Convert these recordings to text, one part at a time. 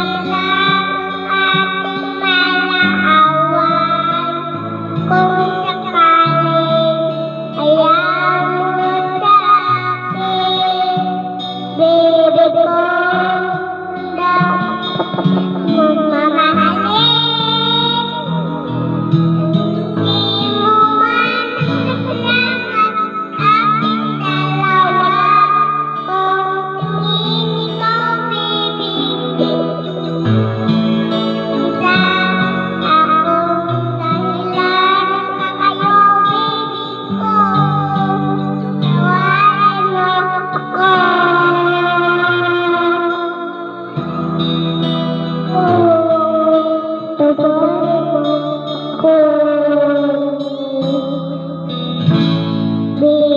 Música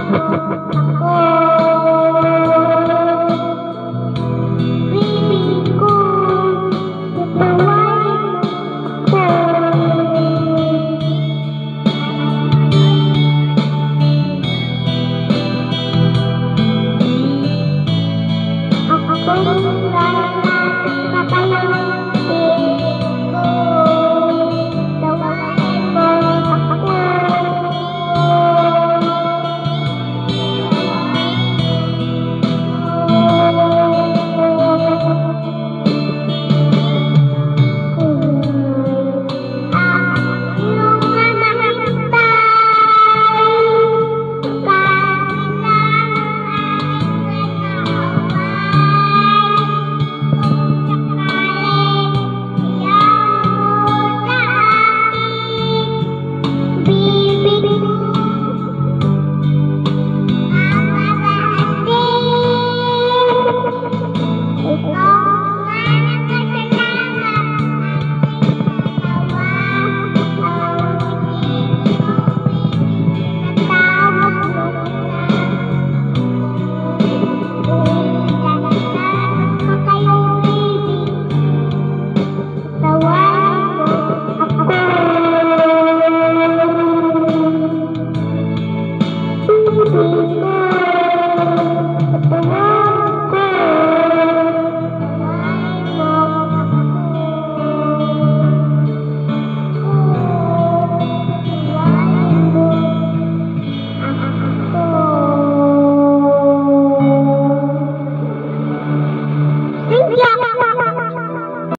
Oh